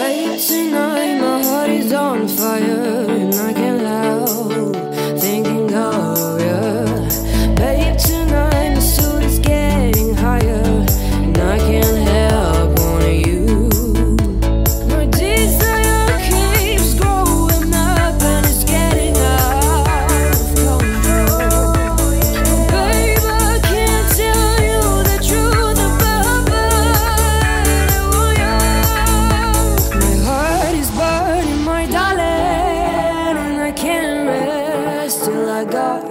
Late tonight, my heart is on fire.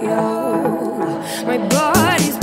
My body's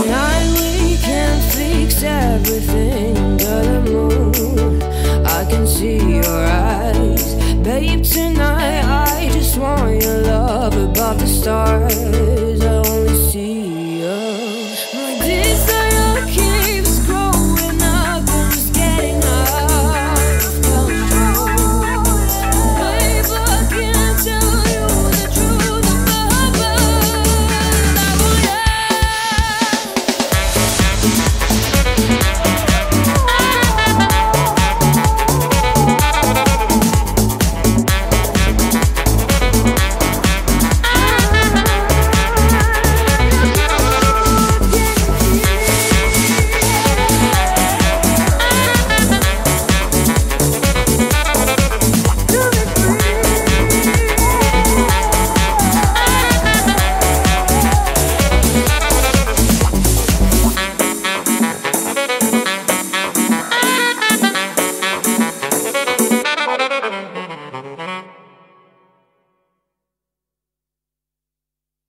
Tonight we can fix everything moon. I can see your eyes, babe. Tonight I just want your love above the stars.